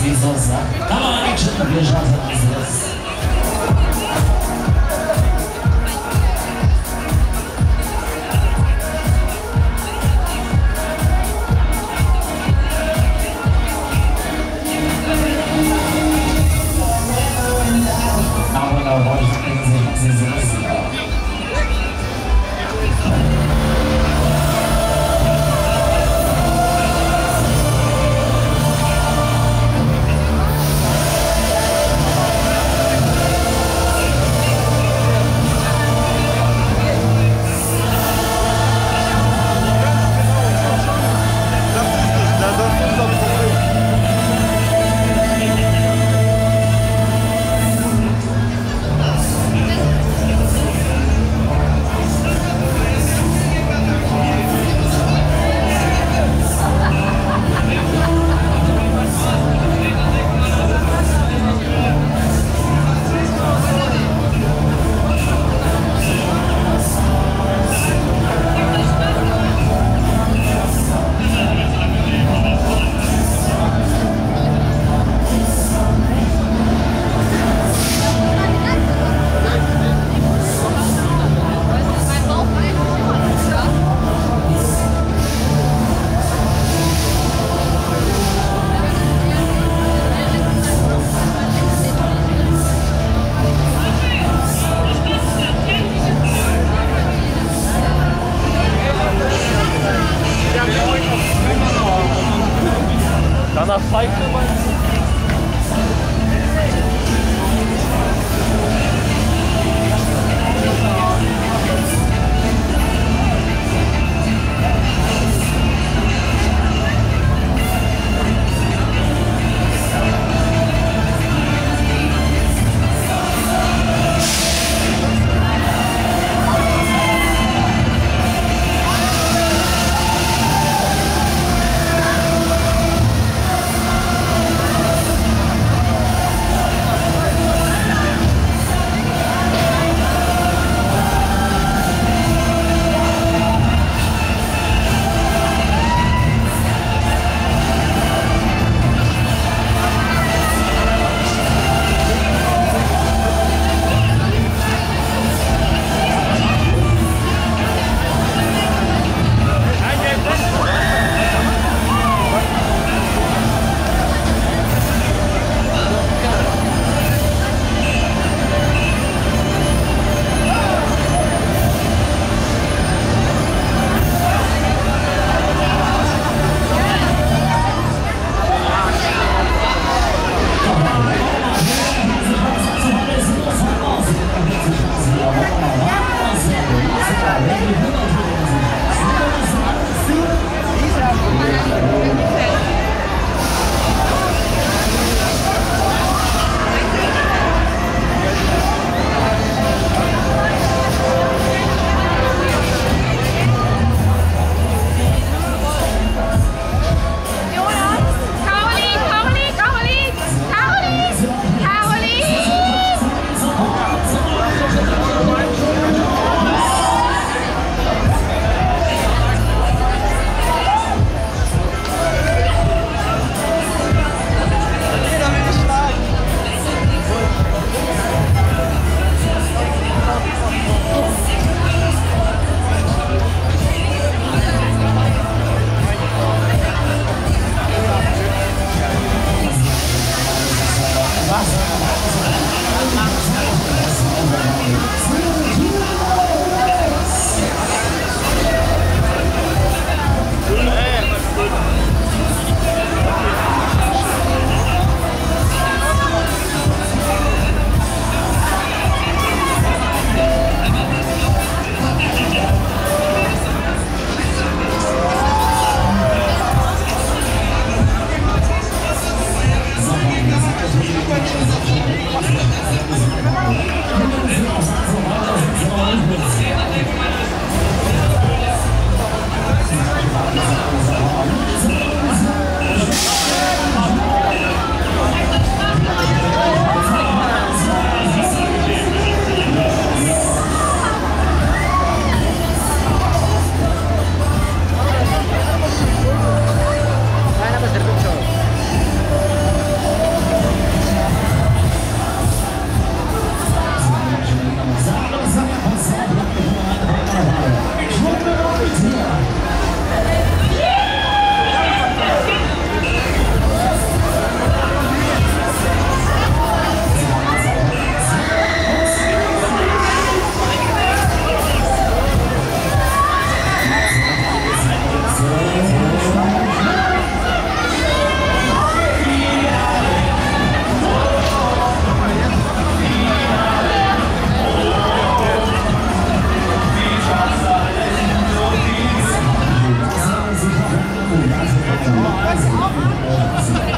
Zwizosa. Kawałeczek wjeżdża za biznes. Mało on that pipe. Oh,